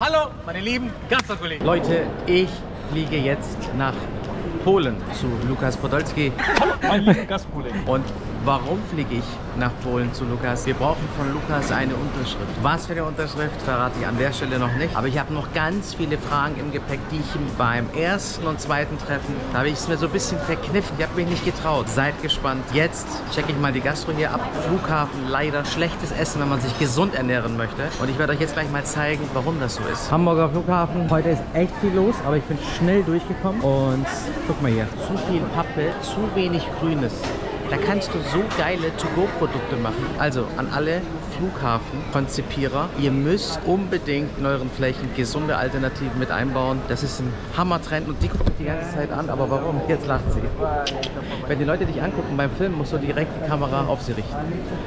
Hallo, meine lieben Gastkollegen. Leute, ich fliege jetzt nach Polen zu Lukas Podolski. Hallo, meine lieben Gastkollegen. Und warum fliege ich nach Polen zu Lukas? Wir brauchen von Lukas eine Unterschrift. Was für eine Unterschrift, verrate ich an der Stelle noch nicht. Aber ich habe noch ganz viele Fragen im Gepäck, die ich beim ersten und zweiten Treffen, da habe ich es mir so ein bisschen verkniffen. Ich habe mich nicht getraut. Seid gespannt. Jetzt checke ich mal die Gastro hier ab. Flughafen, leider schlechtes Essen, wenn man sich gesund ernähren möchte. Und ich werde euch jetzt gleich mal zeigen, warum das so ist. Hamburger Flughafen. Heute ist echt viel los, aber ich bin schnell durchgekommen. Und guck mal hier. Zu viel Pappe, zu wenig Grünes. Da kannst du so geile To-Go-Produkte machen. Also an alle Flughafenkonzipierer, ihr müsst unbedingt in euren Flächen gesunde Alternativen mit einbauen. Das ist ein Hammertrend und die guckt mich die ganze Zeit an. Aber warum? Jetzt lacht sie. Wenn die Leute dich angucken beim Film, musst du direkt die Kamera auf sie richten.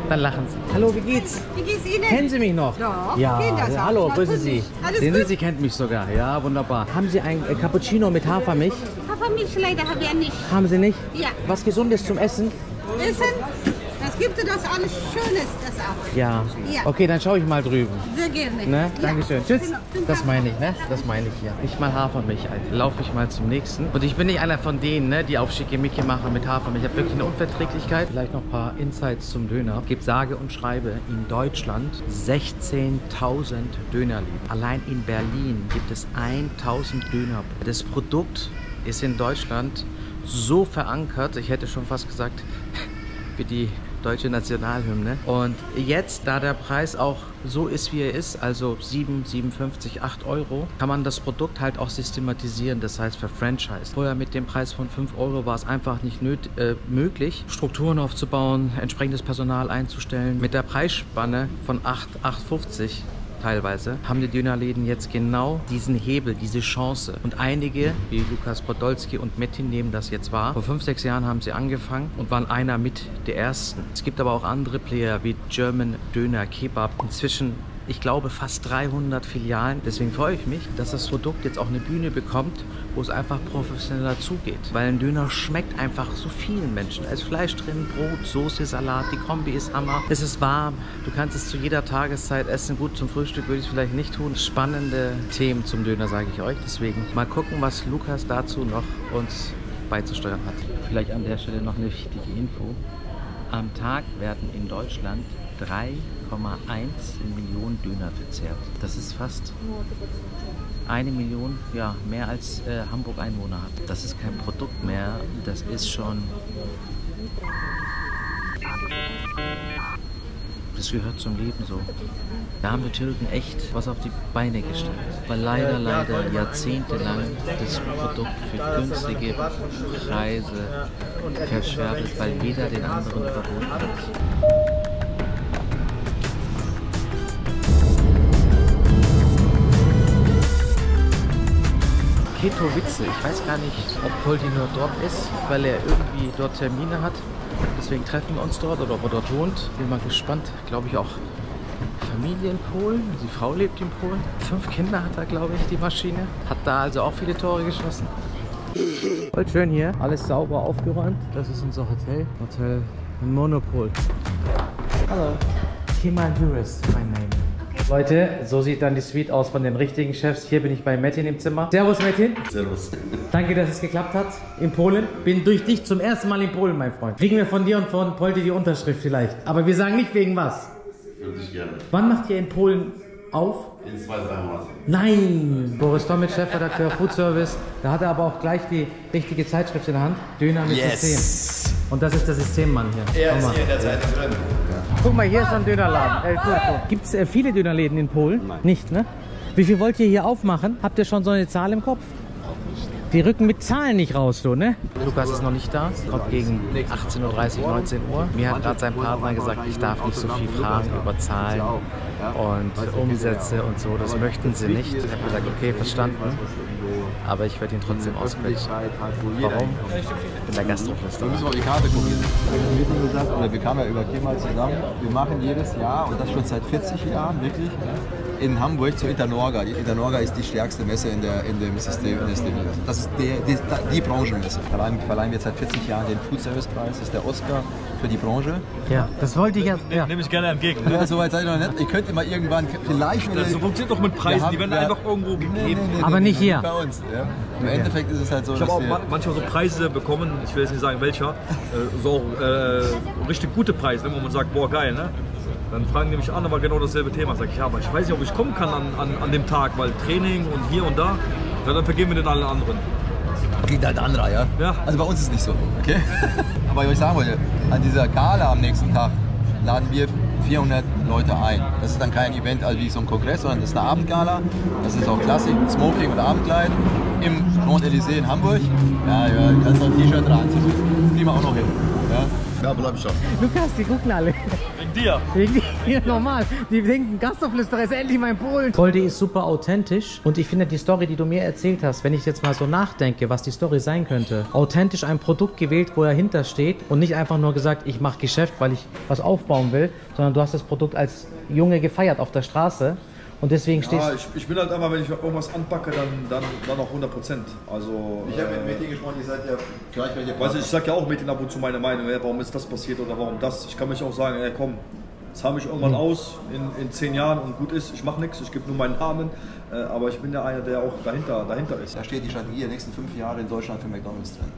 Dann lachen sie. Hallo, wie geht's? Wie geht's Ihnen? Kennen Sie mich noch? Ja, ja auch. hallo, Ja, grüße grüß Sie. Alles Sehen Sie, gut? Sie kennt mich sogar. Ja, wunderbar. Haben Sie ein äh, Cappuccino mit Hafermilch? Hafermilch leider habe ich nicht. Haben Sie nicht? Ja. Was Gesundes zum Essen? Essen, das gibt es das alles Schönes, das auch. Ja. Ja. Okay, dann schaue ich mal drüben. Sehr gerne. Ne? Ja. Dankeschön. Tschüss. Genau. Das meine ich, ne? Das meine ich hier. Ich mal Hafermilch, Alter. Laufe ich mal zum nächsten. Und ich bin nicht einer von denen, ne, die auf Schickimicki machen mit Hafermilch. Ich habe wirklich eine Unverträglichkeit. Vielleicht noch ein paar Insights zum Döner. Gibt sage und schreibe in Deutschland 16.000 Dönerläden. Allein in Berlin gibt es 1.000 Döner. Das Produkt ist in Deutschland so verankert, ich hätte schon fast gesagt, wie die deutsche Nationalhymne. Und jetzt, da der Preis auch so ist, wie er ist, also 7, 57, 8 Euro, kann man das Produkt halt auch systematisieren, das heißt für Franchise. Vorher mit dem Preis von 5 Euro war es einfach nicht äh, möglich, Strukturen aufzubauen, entsprechendes Personal einzustellen. Mit der Preisspanne von 8, 8,50 teilweise, haben die Dönerläden jetzt genau diesen Hebel, diese Chance. Und einige, wie Lukas Podolski und Metin, nehmen das jetzt wahr. Vor fünf, sechs Jahren haben sie angefangen und waren einer mit der ersten. Es gibt aber auch andere Player wie German Döner Kebab. Inzwischen ich glaube, fast 300 Filialen. Deswegen freue ich mich, dass das Produkt jetzt auch eine Bühne bekommt, wo es einfach professioneller zugeht. Weil ein Döner schmeckt einfach so vielen Menschen. Da ist Fleisch drin, Brot, Soße, Salat, die Kombi ist Hammer. Es ist warm, du kannst es zu jeder Tageszeit essen. Gut, zum Frühstück würde ich es vielleicht nicht tun. Spannende Themen zum Döner, sage ich euch. Deswegen mal gucken, was Lukas dazu noch uns beizusteuern hat. Vielleicht an der Stelle noch eine wichtige Info. Am Tag werden in Deutschland 3,1 Millionen Döner verzehrt. Das ist fast eine Million, ja, mehr als äh, Hamburg Einwohner hat. Das ist kein Produkt mehr, das ist schon. Das gehört zum Leben so. Da haben wir Tilgen echt was auf die Beine gestellt. Weil leider, leider jahrzehntelang das Produkt für günstige Preise verschwert weil jeder den anderen überholt hat. Ketowice. Ich weiß gar nicht, ob Poldi nur dort ist, weil er irgendwie dort Termine hat. Deswegen treffen wir uns dort oder ob er dort wohnt. Bin mal gespannt. Glaube ich auch Familie in Polen. Die Frau lebt in Polen. Fünf Kinder hat er, glaube ich, die Maschine. Hat da also auch viele Tore geschossen. Voll schön hier. Alles sauber aufgeräumt. Das ist unser Hotel. Hotel Monopol. Hallo. Kemal Juris, mein Name. Leute, so sieht dann die Suite aus von den richtigen Chefs. Hier bin ich bei Metin im Zimmer. Servus Metin. Servus. Danke, dass es geklappt hat in Polen. Bin durch dich zum ersten Mal in Polen, mein Freund. Kriegen wir von dir und von Polti die Unterschrift vielleicht. Aber wir sagen nicht wegen was. Würde ich gerne. Wann macht ihr in Polen auf? In zwei, drei Monaten. Nein! Boris Tomic, Chefredakteur Food Service. Da hat er aber auch gleich die richtige Zeitschrift in der Hand. Döner mit System. Und das ist der Systemmann hier. Er ist hier in der Zeit drin. Guck mal, hier ist ein Dönerladen. El Turco. Gibt es äh, viele Dönerläden in Polen? Nein. Nicht, ne? Wie viel wollt ihr hier aufmachen? Habt ihr schon so eine Zahl im Kopf? Die rücken mit Zahlen nicht raus, du, ne? Lukas ist noch nicht da. Kommt gegen 18.30 Uhr, 19 Uhr. Mir hat gerade sein Partner gesagt, ich darf nicht so viel fragen über Zahlen und Umsätze und so. Das möchten sie nicht. Ich habe gesagt, okay, verstanden. Aber ich werde ihn trotzdem ausquetschen. Warum? Ich bin der müssen wir auf die Karte gucken. Wir haben gesagt, oder wir kamen ja über Kemal zusammen. Wir machen jedes Jahr, und das schon seit 40 Jahren, wirklich, in Hamburg zur Internorga. Die Internorga ist die stärkste Messe in, der, in dem System. In dem System. Das ist der, die, die Branchenmesse. Verleihen, verleihen wir seit 40 Jahren den Food Service Preis. Das ist der Oscar für die Branche. Ja, das wollte ich ja. ja. Nehme ich gerne entgegen. Ja, soweit seid ihr noch nicht. Ihr könnt immer irgendwann, vielleicht... Das funktioniert doch mit Preisen, die werden einfach irgendwo gegeben. Aber nicht hier. Bei uns. Ja. Im Endeffekt ist es halt so, Ich habe auch manchmal so Preise bekommen, ich will jetzt nicht sagen welcher, äh, so äh, richtig gute Preise, ne, wo man sagt, boah geil, ne? Dann fragen die mich an, aber genau dasselbe Thema. Sag ich, ja, aber ich weiß nicht, ob ich kommen kann an, an, an dem Tag, weil Training und hier und da, ja, dann vergeben wir den allen anderen. kriegt halt anderer, ja? Ja. Also bei uns ist es nicht so, okay? Aber was ich sagen wollte, an dieser Gala am nächsten Tag laden wir 400 Leute ein. Das ist dann kein Event also wie so ein Kongress, sondern das ist eine Abendgala. Das ist auch Klassik, mit Smoking und Abendkleid im Grand Elysée in Hamburg. Ja, ja, kannst noch ein T-Shirt dran. Das kriegen wir auch noch hin. Ja? Ja, bleib ich auch. Lukas, die gucken alle. Wegen dir. Wegen dir, normal. Die denken, Gastauflüsterer ist endlich mein Polen. Goldi ist super authentisch und ich finde die Story, die du mir erzählt hast, wenn ich jetzt mal so nachdenke, was die Story sein könnte, authentisch ein Produkt gewählt, wo er hintersteht und nicht einfach nur gesagt, ich mache Geschäft, weil ich was aufbauen will, sondern du hast das Produkt als Junge gefeiert auf der Straße und deswegen stehst Ja, ich, ich bin halt einfach, wenn ich irgendwas anpacke, dann, dann, dann auch 100 Prozent. Also, Ich habe äh, mit Mädchen gesprochen, ihr seid ja gleich welche Weißt du, ich sag ja auch Mädchen ab und zu meine Meinung, ey, warum ist das passiert oder warum das. Ich kann mich auch sagen, ey, komm, das habe ich irgendwann aus in, in zehn Jahren und gut ist, ich mache nichts, ich gebe nur meinen Namen, äh, aber ich bin ja einer, der auch dahinter, dahinter ist. Da steht die Strategie der nächsten fünf Jahre in Deutschland für McDonalds drin.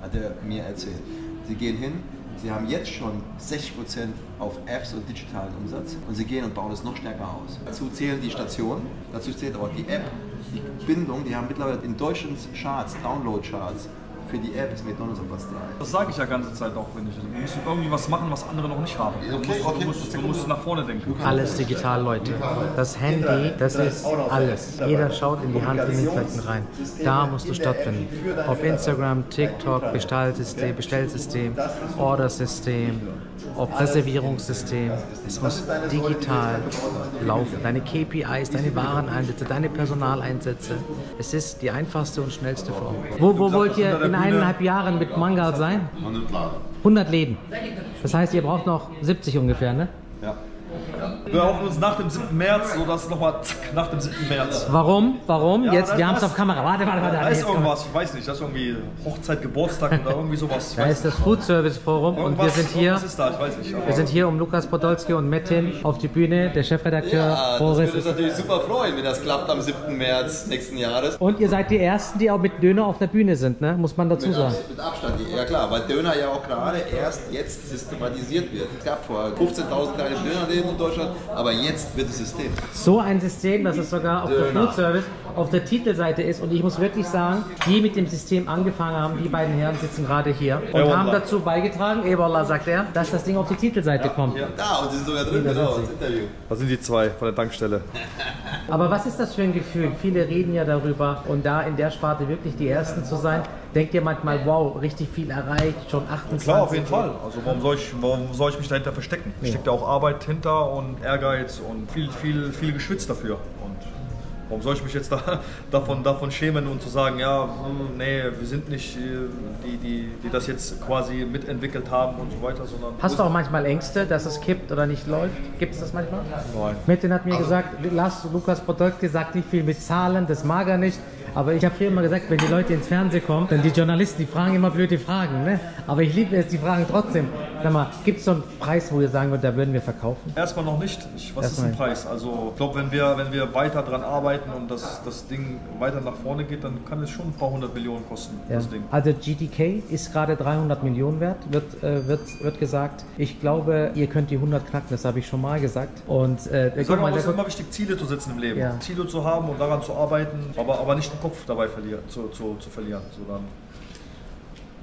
Hat er mir erzählt. Sie gehen hin, sie haben jetzt schon 60% auf Apps und digitalen Umsatz und sie gehen und bauen es noch stärker aus. Dazu zählen die Stationen, dazu zählt aber die App, die Bindung, die haben mittlerweile in deutschen Charts, Download-Charts, für die App ist McDonalds auf Platz 3. Das sage ich ja ganze Zeit auch, wenn ich. Wir müssen irgendwie was machen, was andere noch nicht haben. Du, Okay, musst, okay. du, musst, du musst nach vorne denken. alles digital, Leute. Das Handy, das ist alles. Jeder schaut in die Handlingenzeiten rein. Da musst du stattfinden. Ob Instagram, TikTok, Bestellsystem, Bestellsystem, Ordersystem, Reservierungssystem. Es muss digital laufen. Deine KPIs, deine Wareneinsätze, deine Personaleinsätze. Es ist die einfachste und schnellste Form. Wo, wo wollt ihr in eineinhalb Jahren mit Mangard sein? 100 Laden. 100 Läden. Das heißt, ihr braucht noch 70 ungefähr, ne? Ja. Wir hoffen uns nach dem 7. März, so dass nochmal zack, nach dem 7. März. Warum? Warum? Ja, Jetzt, das- wir haben es das- auf Kamera. Warte, warte, warte. Da ist irgendwas, ich weiß nicht, das ist irgendwie Hochzeit, Geburtstag oder irgendwie sowas. Da weiß ist das Food Service Forum und wir sind hier. ist da, ich weiß nicht. aber- Wir sind hier, um Lukas Podolski und Metin auf die Bühne. Der Chefredakteur Boris ist. natürlich super freuen, wenn das klappt am 7. März nächsten Jahres. Und ihr seid die Ersten, die auch mit Döner auf der Bühne sind, ne? Muss man dazu Mit, sagen. Mit Abstand, ja klar, weil Döner ja auch gerade erst jetzt systematisiert wird. Es gab vorher 15.000 kleine Dönerläden in Deutschland, aber jetzt wird es System. So ein System, dass es sogar auf der Döner. Food Service auf der Titelseite ist. Und ich muss wirklich sagen, die mit dem System angefangen haben, die beiden Herren sitzen gerade hier und Eyvallah. haben dazu beigetragen, Eberla sagt er, dass das Ding auf die Titelseite kommt. Da, und sie sind sogar drin, genau, das Interview. Da sind die zwei von der Tankstelle. Aber was ist das für ein Gefühl? Viele reden ja darüber und da in der Sparte wirklich die Ersten zu sein, denkt ihr manchmal, wow, richtig viel erreicht, schon 28. Klar, auf jeden Fall. Also warum soll ich, warum soll ich mich dahinter verstecken? Es steckt ja auch Arbeit hinter und Ehrgeiz und viel, viel, viel geschwitzt dafür. Und warum soll ich mich jetzt da, davon, davon schämen und zu sagen, ja, hm, nee, wir sind nicht äh, die, die, die das jetzt quasi mitentwickelt haben und so weiter, sondern Hast du auch manchmal Ängste, dass es kippt oder nicht läuft? Gibt es das manchmal? Nein. Metin hat mir gesagt, Lars Lukas Podolski sagt nicht viel mit Zahlen, das mag er nicht. Aber ich habe früher immer gesagt, wenn die Leute ins Fernsehen kommen, dann die Journalisten, die fragen immer blöde Fragen. Ne? Aber ich liebe es, die Fragen trotzdem. Sag mal, gibt es so einen Preis, wo ihr sagen würdet, da würden wir verkaufen? Erstmal noch nicht. Ich, was Erstmal ist ein Preis? Also ich glaube, wenn wir, wenn wir weiter dran arbeiten und das, das Ding weiter nach vorne geht, dann kann es schon ein paar hundert Millionen kosten, Ja. das Ding. Also GDK ist gerade 300 Millionen wert, wird, äh, wird, wird gesagt. Ich glaube, ihr könnt die 100 knacken, das habe ich schon mal gesagt. Und äh, Ich sage mal, es ist immer wichtig, Ziele zu setzen im Leben. Ja. Ziele zu haben und daran zu arbeiten, aber, aber nicht Kopf dabei verlieren, zu, zu, zu verlieren. Sondern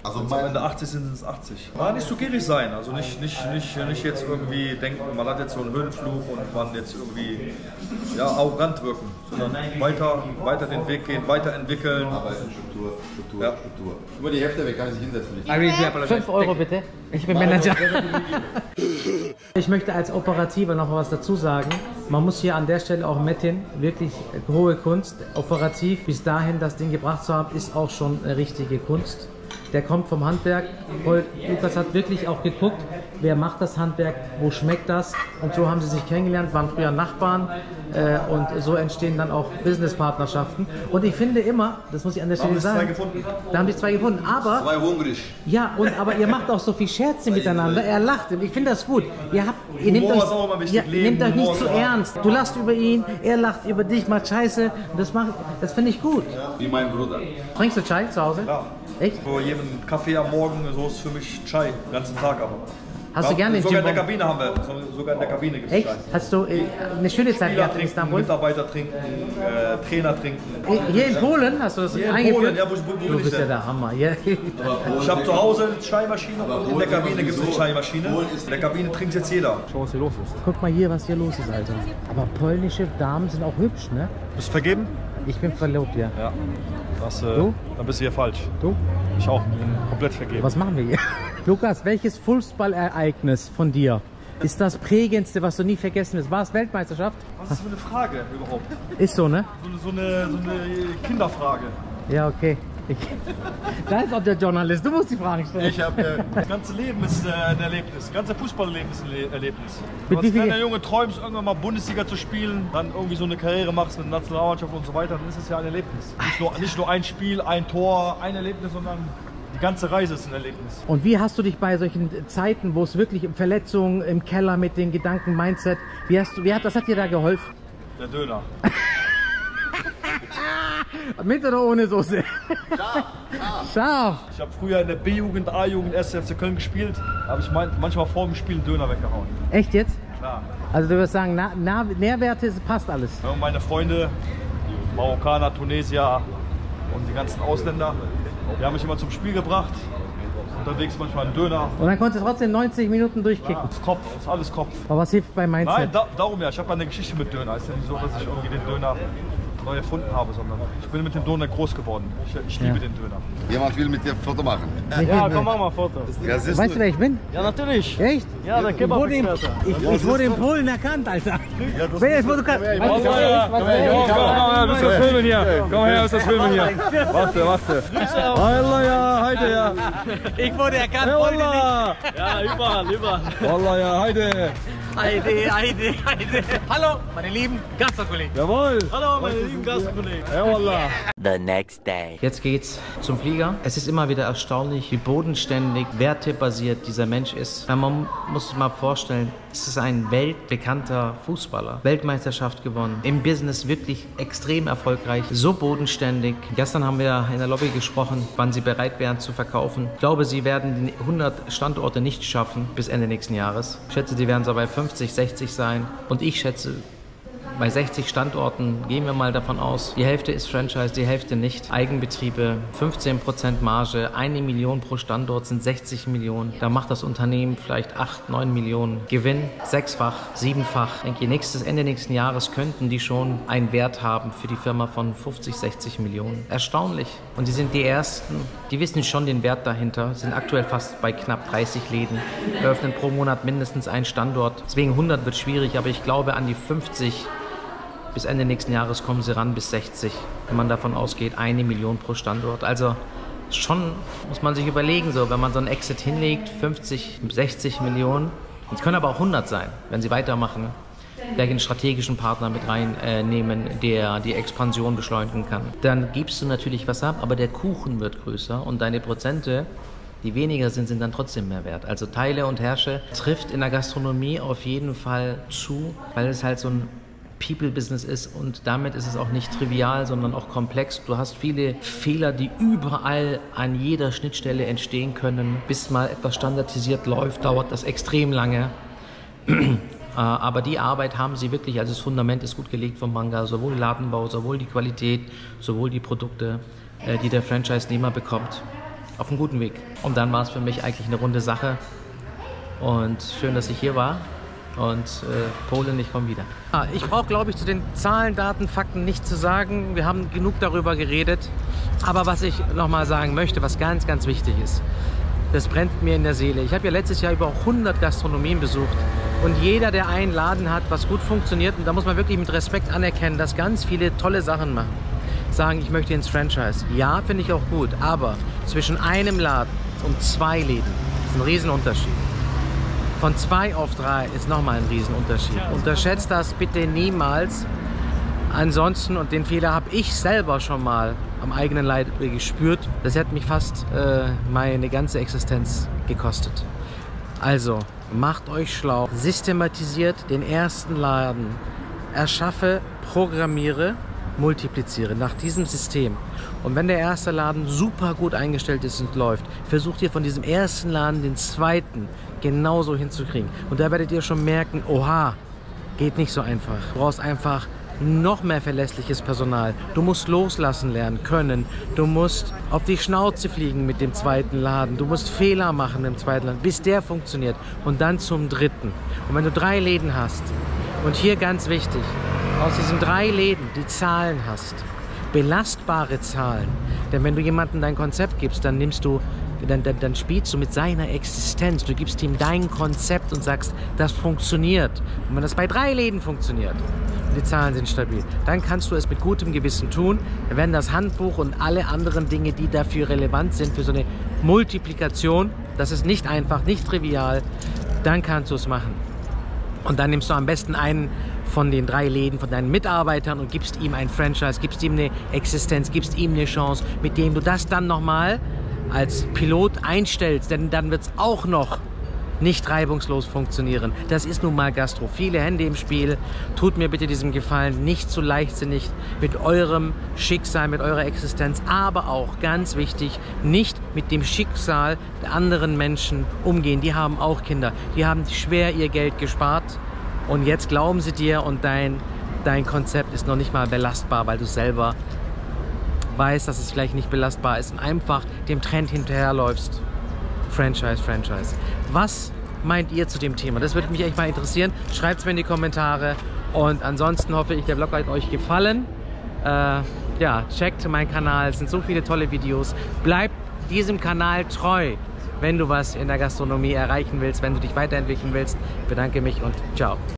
Also am mein, Ende 80 sind, sind es 80. Ja, nicht zu gierig sein, also nicht, nicht, nicht, nicht jetzt irgendwie denken, man hat jetzt so einen Höhenflug und man jetzt irgendwie ja, arrogant wirken, sondern weiter, weiter den Weg gehen, weiterentwickeln. Arbeiten, Struktur, Struktur, Ja. Struktur. Über die Hälfte weg kann ich sich hinsetzen. I really do apologize. 5 Euro bitte. Ich bin Manager. Ich möchte als Operativer noch was dazu sagen. Man muss hier an der Stelle auch Metin, wirklich hohe Kunst. Operativ bis dahin das Ding gebracht zu haben, ist auch schon eine richtige Kunst. Der kommt vom Handwerk. Lukas hat wirklich auch geguckt, wer macht das Handwerk, wo schmeckt das. Und so haben sie sich kennengelernt, waren früher Nachbarn äh, und so entstehen dann auch Businesspartnerschaften. Und ich finde immer, das muss ich an der Stelle haben sich zwei sagen, gefunden. da haben sich zwei gefunden. Aber Zwei hungrig. ja, und aber ihr macht auch so viel Scherze miteinander. Er lacht. Ich finde das gut. Ihr habt, ihr nehmt Humor euch, ist auch immer wichtig. ja, Leben, nehmt euch nicht zu immer- ernst. Du lachst über ihn, er lacht über dich, macht Scheiße. Das macht, das finde ich gut. Wie mein Bruder. Trinkst du Chai zu Hause? Ja. Echt? Vor jedem Kaffee am Morgen, so ist für mich Chai, den ganzen Tag aber. Hast du gerne Sogar in der Kabine haben wir, so- sogar in der Kabine gibt es Echt? Chai. Hast du äh, eine schöne Zeit Spieler gehabt in trinken, Istanbul? Mitarbeiter trinken, äh, Trainer trinken. Hier in Polen hast du das Hier in eingeführt? Polen, ja, wo, wo, wo du bin ich bist ja denn? der Hammer. Ja. Ich habe zu Hause eine Chai-Maschine und in der Kabine gibt es eine Chai-Maschine. In der Kabine trinkt jetzt jeder. Schau, was hier los ist. Guck mal hier, was hier los ist, Alter. Aber polnische Damen sind auch hübsch, ne? Bist du vergeben? Ich bin verlobt, ja. Ja. Das, äh, Du? Dann bist du hier falsch. Du? Ich auch, bin komplett vergeben. Was machen wir hier? Lukas, welches Fußballereignis von dir ist das prägendste, was du nie vergessen wirst? War es Weltmeisterschaft? Was ist das für eine Frage überhaupt? Ist so, ne? So so eine, so eine Kinderfrage. Ja, okay. Ich, da ist auch der Journalist. Du musst die Fragen stellen. Ich habe äh, das ganze Leben ist äh, ein Erlebnis. Das ganze Fußballleben ist ein Le Erlebnis. Mit Du als kleiner Junge träumst, irgendwann mal Bundesliga zu spielen, dann irgendwie so eine Karriere machst mit der Nationalmannschaft und so weiter, dann ist es ja ein Erlebnis. Nicht nur, nicht nur ein Spiel, ein Tor, ein Erlebnis, sondern die ganze Reise ist ein Erlebnis. Und wie hast du dich bei solchen Zeiten, wo es wirklich um Verletzungen im Keller mit den Gedanken, Mindset, wie hast du, wie hat, was hat dir da geholfen? Der Döner. Mit oder ohne Soße? Scharf. Ich habe früher in der B-Jugend, A-Jugend, 1. FC Köln gespielt. Da habe ich mein, manchmal vor dem Spiel einen Döner weggehauen. Echt jetzt? Klar. Also du würdest sagen, na, na, Nährwerte, es passt alles. Ja, und meine Freunde, Marokkaner, Tunesier und die ganzen Ausländer, die haben mich immer zum Spiel gebracht. Unterwegs manchmal einen Döner. Und dann konntest du trotzdem 90 Minuten durchkicken. Ja, das ist Kopf, das ist alles Kopf. Aber was hilft beim Mindset? Nein, da, darum ja. Ich habe eine Geschichte mit Döner. Es ist ja nicht so, dass ich irgendwie den Döner neu erfunden habe, sondern ich bin mit dem Döner groß geworden. Ich, ich liebe Ja. den Döner. Jemand will mit dir ein Foto machen. ja, komm mach mal ein Foto. Ja, Weißt du, wer ich bin? Ja, natürlich. Echt? Ja, der Ich wurde, in, ich, ich wurde in Polen erkannt, Alter. Wer jetzt wurde du, Komm her, ich- komm her, bist das Filmen hier. Komm her, bist das Filmen hier. Warte, warte. Wallah, ja, heute ja. Ich wurde erkannt, heute nicht. Ja, überall, überall. Wallah, ja, heute. Heide, Heide, Heide. Hallo, meine lieben Gastkollegen. Jawohl. Hallo, meine lieben Gastkollegen. Ja, Wallah. the next day. Jetzt geht's zum Flieger. Es ist immer wieder erstaunlich, wie bodenständig, wertebasiert dieser Mensch ist. Man muss sich mal vorstellen, es ist ein weltbekannter Fußballer. Weltmeisterschaft gewonnen. Im Business wirklich extrem erfolgreich. So bodenständig. Gestern haben wir in der Lobby gesprochen, wann sie bereit wären zu verkaufen. Ich glaube, sie werden die 100 Standorte nicht schaffen bis Ende nächsten Jahres. Ich schätze, sie werden so bei 50, 60 sein. Und ich schätze, bei 60 Standorten gehen wir mal davon aus, die Hälfte ist Franchise, die Hälfte nicht. Eigenbetriebe, 15% Marge, eine Million pro Standort sind 60 Millionen. Da macht das Unternehmen vielleicht 8, 9 Millionen Gewinn, sechsfach, siebenfach. Ich denke, nächstes Ende nächsten Jahres könnten die schon einen Wert haben für die Firma von 50, 60 Millionen. Erstaunlich. Und die sind die Ersten, die wissen schon den Wert dahinter, sind aktuell fast bei knapp 30 Läden, eröffnen pro Monat mindestens einen Standort. Deswegen 100 wird schwierig, aber ich glaube an die 50 bis Ende nächsten Jahres kommen sie ran bis 60, wenn man davon ausgeht, eine Million pro Standort. Also schon muss man sich überlegen, so wenn man so einen Exit hinlegt, 50, 60 Millionen. Es können aber auch 100 sein, wenn sie weitermachen. Vielleicht einen strategischen Partner mit reinnehmen, der die Expansion beschleunigen kann. Dann gibst du natürlich was ab, aber der Kuchen wird größer und deine Prozente, die weniger sind, sind dann trotzdem mehr wert. Also Teile und Herrsche trifft in der Gastronomie auf jeden Fall zu, weil es halt so ein People-Business ist und damit ist es auch nicht trivial, sondern auch komplex. Du hast viele Fehler, die überall an jeder Schnittstelle entstehen können. Bis mal etwas standardisiert läuft, dauert das extrem lange. Äh, Aber die Arbeit haben sie wirklich, also das Fundament ist gut gelegt vom Manga, sowohl Ladenbau, sowohl die Qualität, sowohl die Produkte, äh, die der Franchise-Nehmer bekommt. Auf einem guten Weg. Und dann war es für mich eigentlich eine runde Sache. Und schön, dass ich hier war. Und äh, Polen, ich komme wieder. Ah, ich brauche, glaube ich, zu den Zahlen, Daten, Fakten nichts zu sagen. Wir haben genug darüber geredet. Aber was ich nochmal sagen möchte, was ganz, ganz wichtig ist, das brennt mir in der Seele. Ich habe ja letztes Jahr über 100 Gastronomien besucht. Und jeder, der einen Laden hat, was gut funktioniert, und da muss man wirklich mit Respekt anerkennen, dass ganz viele tolle Sachen machen. Sagen, ich möchte ins Franchise. Ja, finde ich auch gut. Aber zwischen einem Laden und zwei Läden ist ein Riesenunterschied. Von 2 auf 3 ist nochmal ein Riesenunterschied. Unterschätzt das bitte niemals. Ansonsten, und den Fehler habe ich selber schon mal am eigenen Leib gespürt, das hat mich fast äh, meine ganze Existenz gekostet. Also, macht euch schlau, systematisiert den ersten Laden, erschaffe, programmiere, multipliziere nach diesem System. Und wenn der erste Laden super gut eingestellt ist und läuft, versucht ihr von diesem ersten Laden den zweiten genauso hinzukriegen. Und da werdet ihr schon merken, oha, geht nicht so einfach. Du brauchst einfach noch mehr verlässliches Personal. Du musst loslassen lernen können. Du musst auf die Schnauze fliegen mit dem zweiten Laden. Du musst Fehler machen im zweiten Laden, bis der funktioniert. Und dann zum dritten. Und wenn du drei Läden hast, und hier ganz wichtig, aus diesen drei Läden die Zahlen hast, belastbare Zahlen. Denn wenn du jemandem dein Konzept gibst, dann nimmst du dann, dann, dann, spielst du mit seiner Existenz. Du gibst ihm dein Konzept und sagst, das funktioniert. Und wenn das bei drei Läden funktioniert, die Zahlen sind stabil, dann kannst du es mit gutem Gewissen tun. Wenn das Handbuch und alle anderen Dinge, die dafür relevant sind, für so eine Multiplikation, das ist nicht einfach, nicht trivial, dann kannst du es machen. Und dann nimmst du am besten einen von den drei Läden, von deinen Mitarbeitern und gibst ihm ein Franchise, gibst ihm eine Existenz, gibst ihm eine Chance, mit dem du das dann nochmal als Pilot einstellst, denn dann wird es auch noch nicht reibungslos funktionieren. Das ist nun mal Gastro. Viele Hände im Spiel. Tut mir bitte diesen Gefallen, nicht zu leichtsinnig mit eurem Schicksal, mit eurer Existenz, aber auch ganz wichtig, nicht mit dem Schicksal der anderen Menschen umgehen. Die haben auch Kinder. Die haben schwer ihr Geld gespart und jetzt glauben sie dir und dein, dein Konzept ist noch nicht mal belastbar, weil du selber weißt, dass es vielleicht nicht belastbar ist und einfach dem Trend hinterherläufst. Franchise, Franchise. Was meint ihr zu dem Thema? Das würde mich echt mal interessieren. Schreibt es mir in die Kommentare. Und ansonsten hoffe ich, der Vlog hat euch gefallen. Äh, ja, checkt meinen Kanal. Es sind so viele tolle Videos. Bleibt diesem Kanal treu, wenn du was in der Gastronomie erreichen willst, wenn du dich weiterentwickeln willst. Bedanke mich und ciao.